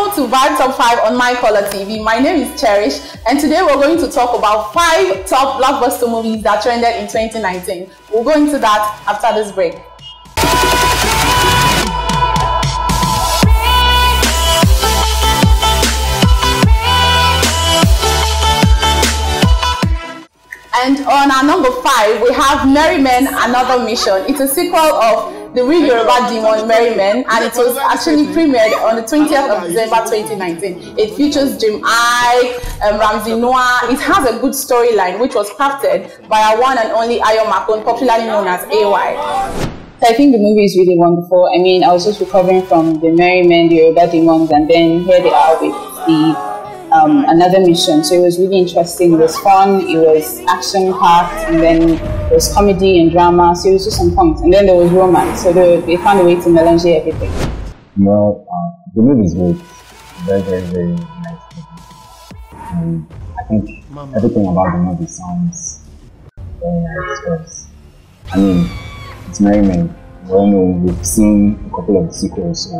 Welcome to Vybe Top 5 on My Color TV. My name is Cherish, and today we're going to talk about five top blockbuster movies that trended in 2019. We'll go into that after this break. And on our number five, we have Merry Men, Another Mission. It's a sequel of the real Yoruba demon Merry Men, and it was actually premiered on the 20th of December 2019. It features Jim Iyke, um, Ramsey Nouah. It has a good storyline, which was crafted by our one and only Ayo Makun, popularly known as AY. So I think the movie is really wonderful. I mean, I was just recovering from the Merry Men, the Yoruba demons, and then here they are with the um, another mission. So it was really interesting. It was fun. It was action packed, and then there was comedy and drama. So it was just on point. And then there was romance. So they, they found a way to melange everything. Well, uh, the movie is great. Very, very, very nice. And I think everything about the movie sounds very nice because, I mean, it's Merry Men. We all know we've seen a couple of the sequels, so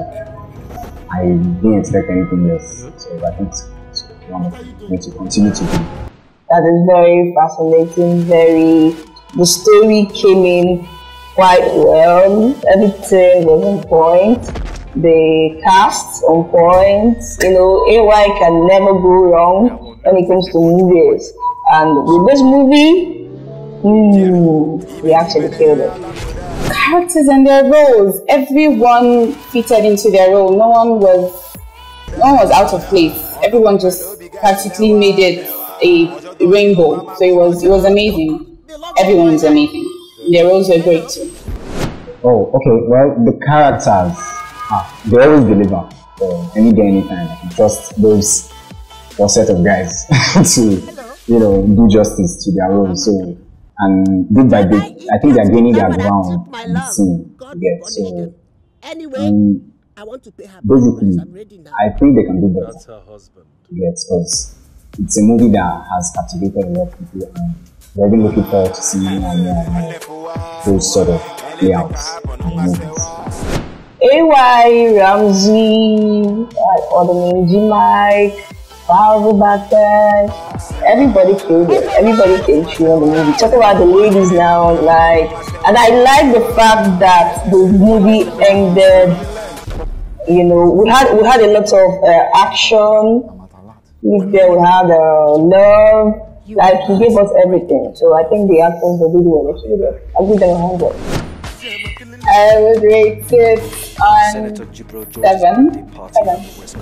I didn't expect anything less. So I think to continue to. That is very fascinating, very, the story came in quite well, everything was on point, the cast on point, you know, AY can never go wrong when it comes to movies. And with this movie, mm, we actually killed it characters and their roles. Everyone fitted into their role. No one was no one was out of place. Everyone just practically made it a rainbow. So it was it was amazing. Everyone was amazing. Their roles were great too. Oh, okay. Well, the characters, ah, they always deliver. So any day, anytime. I can trust those four set of guys to, you know, do justice to their roles. So, and bit by bit, I think they're gaining their ground in the scene. Yeah. So, um, I want to pay her basically, I think they can do better. That's her husband. Yes, because it's a movie that has captivated a lot of people and we're really looking forward to seeing more and more and more those sort of layouts in movies. AY, Ramsey, or the name G Mike, Power back then. Everybody killed it. Everybody came through on the movie. Talk about the ladies now, like, and I like the fact that the movie ended. You know, we had we had a lot of uh, action if there we had uh, love, like he gave us everything. So I think the actors were really well. I give them a hundred. I would rate it on seven. Seven.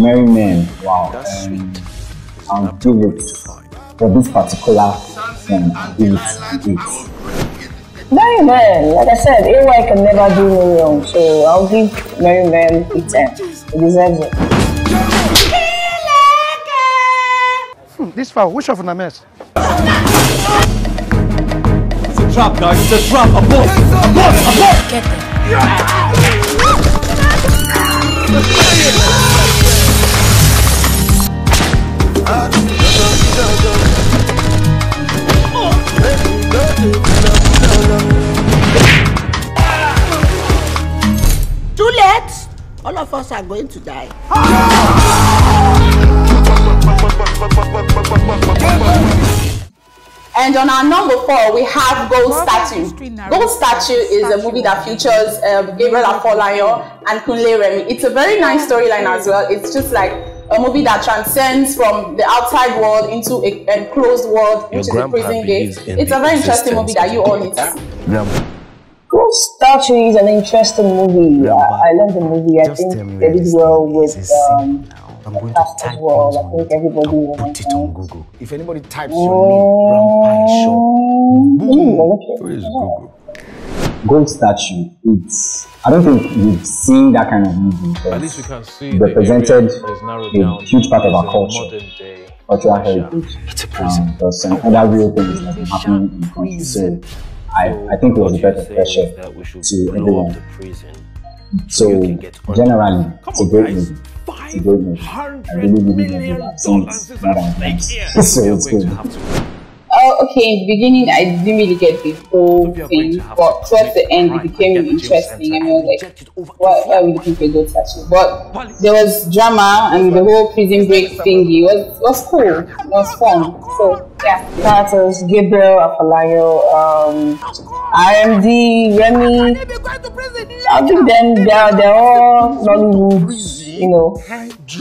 Merry Men. Wow. Um, I'll give it for this particular film. I'll give it eight. Merry Men, like I said, AY can never do no wrong, so I'll give Merry Men a 10. It deserves it. Hmm, this foul, which of them mess? It's a trap, guys. It's a trap. Abort! Abort! Abort! Get them. Too late. All of us are going to die. And on our number four, we have Gold Statue. Gold Statue is a movie that features um, Gabriel Afolayan and Kunle Remi. It's a very nice storyline as well. It's just like a movie that transcends from the outside world into an enclosed world, which is a prison gate. It's a very interesting movie that you all need to see. Gold Statue is an interesting movie. I love the movie. I think they did well with um, I'm going to type well. I think everybody will put it on Google. If anybody types your name, Brown Pie Show, boom, where is Google? Gold statue. It's. I don't think we've seen that kind of movie. At least we can see represented a huge part of our culture, cultural heritage. It's a prison. Um, there's some other real things that are happening in the country. So I, I think it was a better pressure to everyone. So generally, it's a great movie. It's a great movie. I really, really love it. I've seen it more than. So it's good. Well, okay, in the beginning, I didn't really get the whole thing, but towards the end, it became interesting. I mean, like, what, why are we looking for a gold statue? But there was drama, and the whole prison break thingy was, was cool. It was fun. So, yeah. Characters Gabriel, Afolayan, um, RMD, Remi. I think then they're, they're all Nollywood, you know,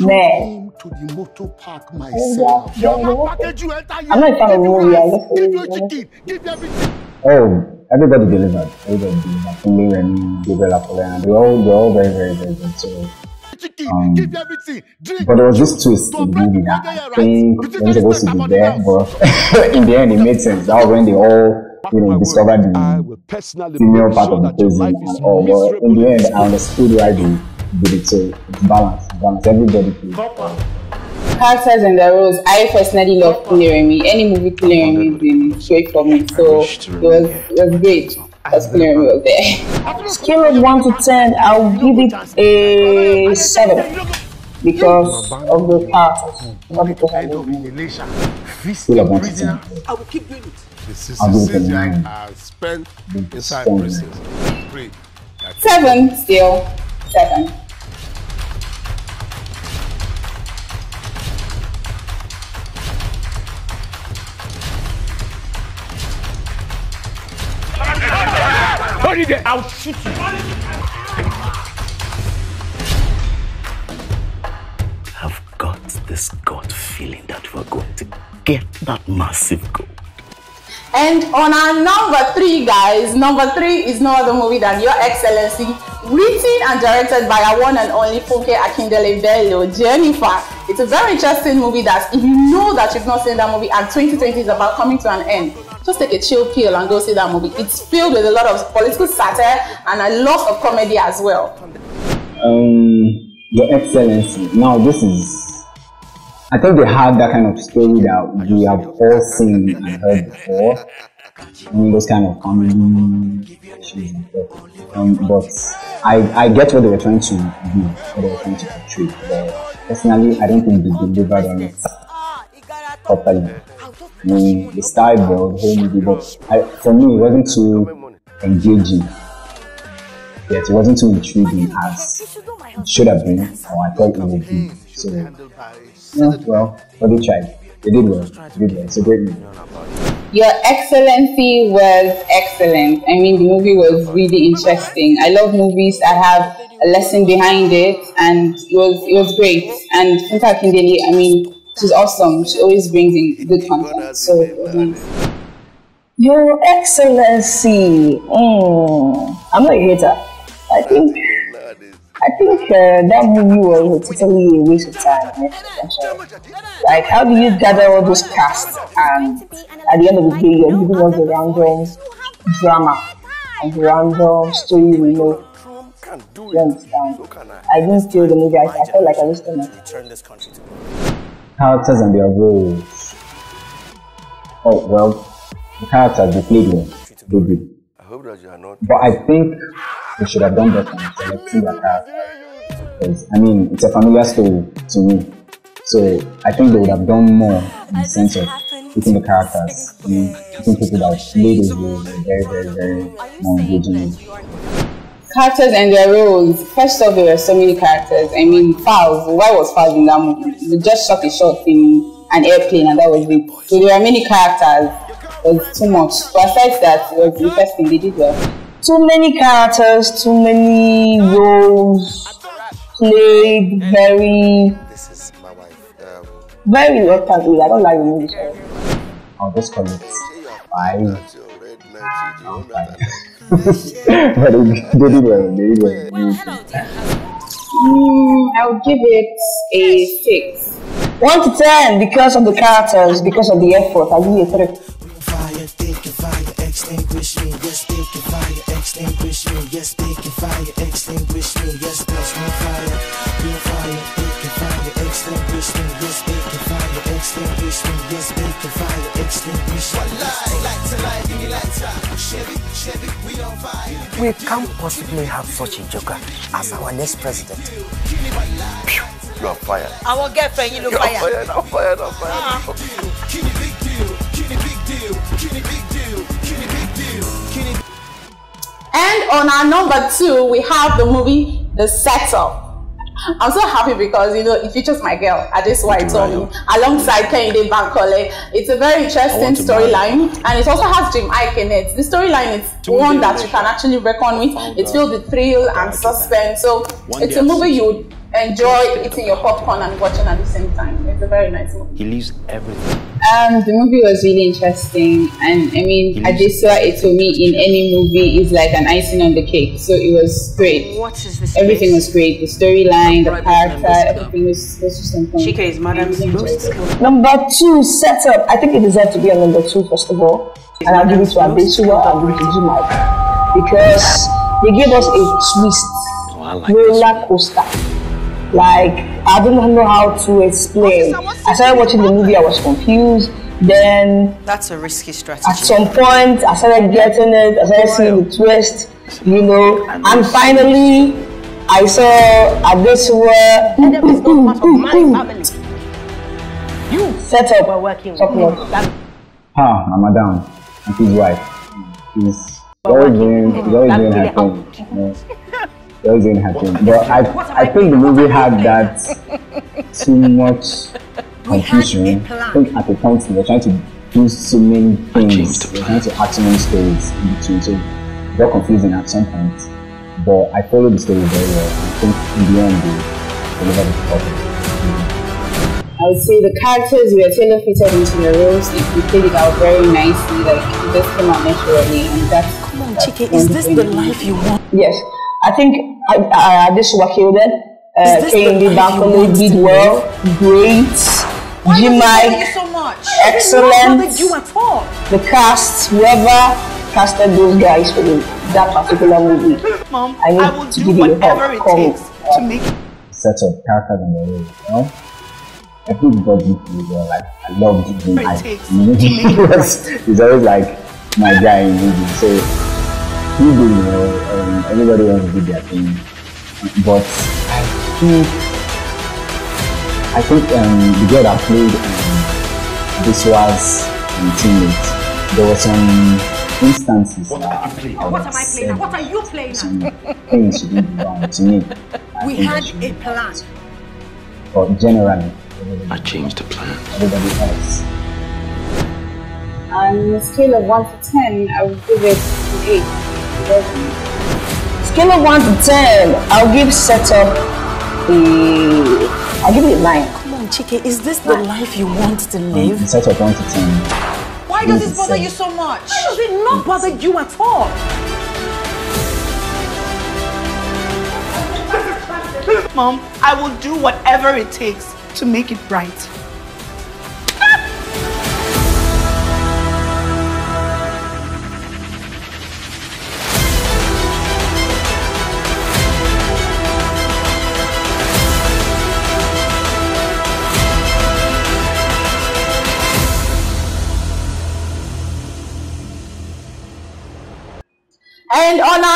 men. To the motor park Yeah, myself. yeah, yeah. I'm not a fan of the movie, Give your chicken, give everything. Oh, everybody delivered. Everybody delivered. Kunle, Remi, Gabriel Afolayan, they're all, they're all very, very, very good. So, Chicken, Um, give everything. Drink. but there was this twist in the movie that I think wasn't supposed to be there, but in the end it made sense. That was when they all, you know, discovered the female part sure of the that prison life and all. But in the end. I understood why they did it. So it's balanced. Balance. Everybody plays. Characters and their roles. I personally love Kunle Remi. Any movie Kunle Remi is in is great for me. So it was, it was great because Kunle Remi was there. Scale of 1 to 10, I'll give it a 7 because of the characters, not because of the movie. Still a bunch of things. I will keep doing it. The I'll give it a since I nine. have spent inside Strong. prison. Pray. that Seven still. Seven. I've got this gut feeling that we're going to get that massive goal. And on our number three, guys, number three is no other movie than Your Excellency, written and directed by our one and only Funke Akindele Bello, Jenifa. It's a very interesting movie that if you know that you've not seen that movie and 2020 is about coming to an end, just take a chill pill and go see that movie. It's filled with a lot of political satire and a lot of comedy as well. Um, Your Excellency. Now this is. I think they had that kind of story that we have all seen and heard before. I mean, those kind of family issues and. Um, but I, I get what they were trying to do, what they were trying to portray. But personally, I don't think they delivered on it properly. I the style the whole movie, but I, for me, it wasn't too engaging. Yes, it wasn't too intriguing as it should have been, or I thought it would be. So, yeah, well, but they tried. They did well. They did well. It's a great movie. Your Excellency was excellent. I mean, the movie was really interesting. I love movies that have a lesson behind it, and it was it was great. And Funke Akindele, I mean, she's awesome. She always brings in good content, so it nice. Your Excellency, mm, I'm not a hater. I think I think uh, that movie was totally a waste of time. Like, how do you gather all those casts and at the end of the day, you're giving us a random drama and random story we know. You understand? I didn't feel the movie. I, I felt like I was gonna. Characters and their roles. Oh, well, the characters, they played well. They did. But I think they should have done better in selecting their characters. Because, I mean, it's a familiar story to me. So I think they would have done more in the sense of picking the characters. I mean, picking people that play those roles very, very, very more engaging way. Characters and their roles. First off, there were so many characters. I mean, Falz. Why was Falz in that movie? They just shot a shot in an airplane, and that was it. So there were many characters. It was too much. But aside that, it was interesting. They did well. Too many characters, too many roles played very, very reluctantly. I don't like the movie. so. I'll just call it five. Five. but they, they did well. They did well. Mm, I'll give it a six. 1 to 10 because of the characters, because of the effort. I'll give you a 3. Fire, fire, extinguish me. Yes, they can fire, extinguish me. Yes, they can fire, extinguish me. Yes, there's no fire, no fire. We can't possibly have such a joker as our next president. Pew. You are fired. Our girlfriend, you look you fired. You fired, I'm fired, I'm fired. And on our number two, we have the movie The Setup. I'm so happy because you know it features my girl Adesua Etomi alongside Kehinde Bankole. It's a very interesting storyline, and it also has Jim Iyke in it. The storyline is one that you can actually reckon with. It's filled with thrill and suspense. So it's a movie you would enjoy eating your popcorn and watching at the same time. It's a very nice movie. He leaves everything. Um, the movie was really interesting, and I mean, Adesua Etomi in any movie is like an icing on the cake. So it was great. What is this? Everything was great. The storyline, the character, everything was, was just on point. Chika is Madam's. Number two, setup. I think it deserves to be on number two, first of all. And I'll give it to Adesua and give it to Jim Iyke. Because they gave us a twist, roller coaster. Like, I don't know how to explain. I started watching the movie, I was confused. Then, That's a risky strategy. at some point, I started getting it, I started seeing the twist, you know. And finally, I saw Adesua. You set up. We're working Top notch. Ah, I'm Madam, and his wife. He's always doing, he's always doing her thing. You know. She's always doing her thing. But I, I think the movie had that too much confusion. I think at the point they were trying to do so many things. They were trying to add so many stories in between. So it got confusing at some point. But I followed the story very well. I think in the end they delivered it properly. I would say the characters were tailor fitted into the roles. They they played it out very nicely. Like it just came out naturally, and that's. Come on, Chike, is this the life you want? Yes, I think I, I, Adesua killed it. Uh, Is this the Kehinde life you Bankole want did well. Great. Why does it bother you so much? excellent. You at all. the cast, whoever casted those guys for the, that particular movie. Mom, I need I will to do give you a whatever it hug. Call takes to make set of characters in the role, you know? Everybody is uh, like, I love him. I, takes was, he's always like my guy in movies. So he did, you know, everybody wants to do their thing. But I think, I think um, the girl that played um, this was um, teammate. There were some instances that I would What am I playing? said What are you playing? some things she did wrong to me. I We had a plan. but generally, I changed the plan. everybody else. On a scale of one to ten, I would give it an eight. Eleven. Scale of 1 to 10, I'll give setup a. I'll give it a 9. Come on, Chike, is this the life you want to um, live? In set of 1 to 10. Why does it Yes, bother sir. you so much? Why does it not bother you at all? Mom, I will do whatever it takes to make it right.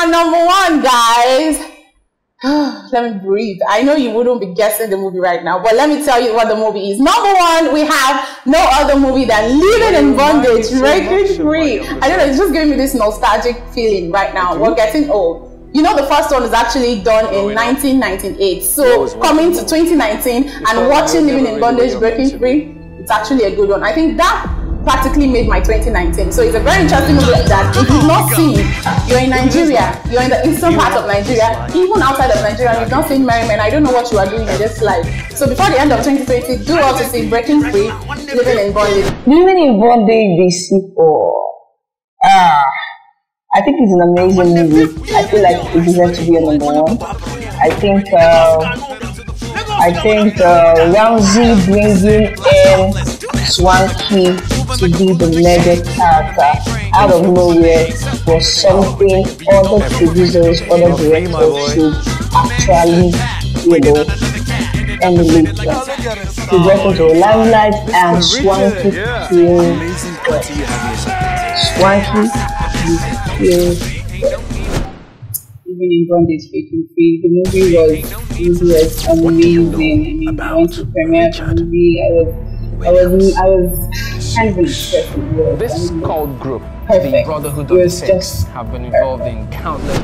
Number one, guys, let me breathe. I know you wouldn't be guessing the movie right now, but let me tell you what the movie is. Number one, we have no other movie than Living in Bondage, Breaking Free. I don't know, it's just giving me this nostalgic feeling right now. We're getting old. You know, the first one was actually done in 1998. So coming to 2019 and watching Living in Bondage, Breaking Free, it's actually a good one. I think that practically made my 2019. So it's a very interesting movie that if you've not seen, you're in Nigeria, you're in the eastern part of Nigeria, even outside of Nigeria, you've not seen Merry Men, I don't know what you are doing in this life. So before the end of 2020, do also see Breaking Free, Living in Bondage. Living in Bondage DC for. Ah. I think it's an amazing movie. I feel like it deserves to be a number one. I think uh, I think uh, Ramsey bringing in Swanky to be the mega character out of nowhere was something other producers, other directors should actually, you know, emulate. That. He brought into a limelight and Swanky came. Swanky became Even in Bondage Breaking Free, the movie was the movie was amazing. I mean, I went to premiere the movie. I was I was I was kind of impressed with it. This cult group, Perfect. the Brotherhood of was Six, just have been involved in countless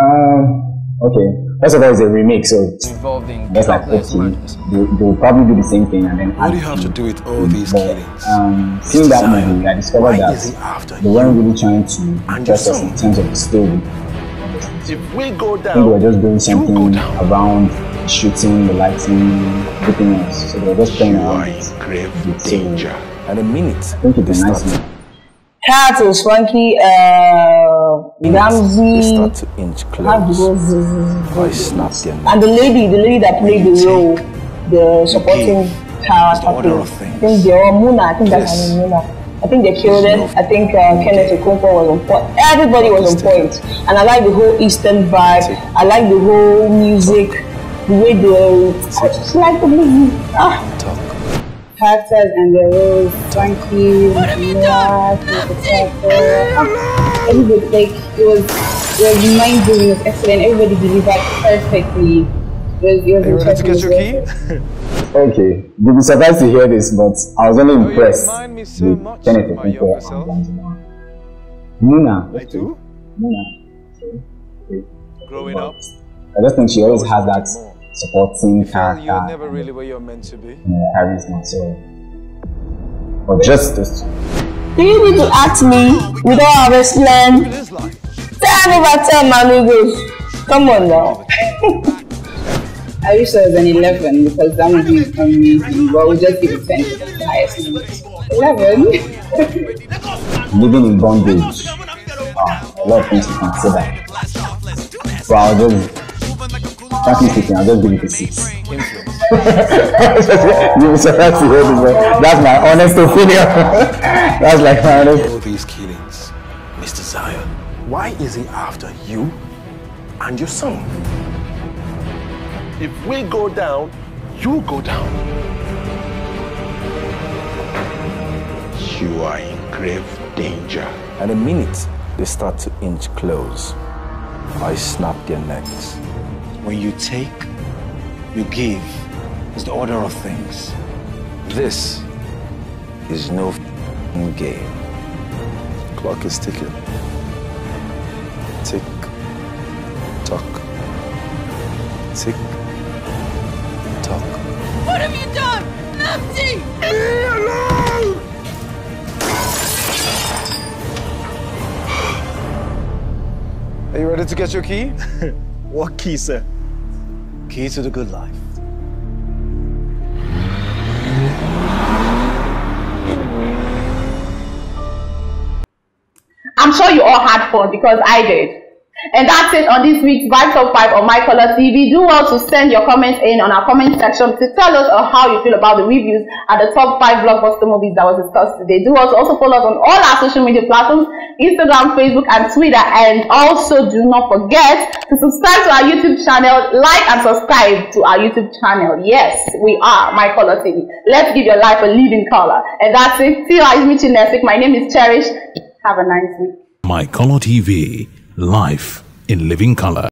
Um, okay. First of all, it's a remake, so Involved in that's like countless 15. murders. They, they'll probably do the same thing and then What do you have to to do with all these but, killings? um, seeing that movie, I discovered why that is after they weren't really trying to impress us in terms of the story. If we go I think they were just doing something around shooting, the lighting, everything else. So they were just playing around with it. grave danger. And a minute, I think it's nice movie. Cat was funky. Uh, they start to inch close. was I snap their neck. and the lady, the lady that played the role, the supporting character. order of I think they were Muna. I think that's her name, Muna. I think they killed it. I think uh, Kenneth Okonkwo was on point. Everybody was on point, and I like the whole Eastern vibe. I like the whole music, the way the. I just like the movie. Ah. Characters and their roles, Frankie, Noah, everybody, like, uh, it was, it was mind blowing, it was excellent, everybody delivered perfectly. It was, it was Are you ready to get your interesting. key? Okay, you'll be surprised to hear this, but I was only oh, impressed with Kenneth Okonkwo and Benzema. Muna. I do? Muna. Growing up, I just think she always has that supporting character, you're never really where you're meant to be. you know, charisma. So, but just this. Do you need to ask me without have explained? Ten over ten, my amigos. Come on now. I wish there was an 11 because that movie is amazing, but we'll just give it 10 because it's the highest number. 11? living in bondage. Ah, a lot of things to consider. So I'll just, frankly speaking, I'll just give it a six. You'll be surprised to hear that's my honest opinion. that's like my honest. All these killings, Mr. Zion, why is he after you and your son? If we go down, you go down. You are in grave danger. And a minute, they start to inch close. I snap their necks. When you take, you give. It's the order of things. This is no f***ing game. Clock is ticking. Tick, tock, tick, tock. What have you done? Empty! Leave alone! Are you ready to get your key? what key, sir? Key to the good life. I'm sure you all had fun because I did. And that's it on this week's Vybe Top 5 on My Color TV. Do well to send your comments in on our comment section to tell us how you feel about the reviews at the top 5 blockbuster movies that was discussed today. Do also, also follow us on all our social media platforms, Instagram, Facebook, and Twitter. And also do not forget to subscribe to our YouTube channel, like and subscribe to our YouTube channel. Yes, we are My Color TV. Let's give your life a living color. And that's it. See you week. My name is Cherish. Have a nice week. My Color TV, life in living color.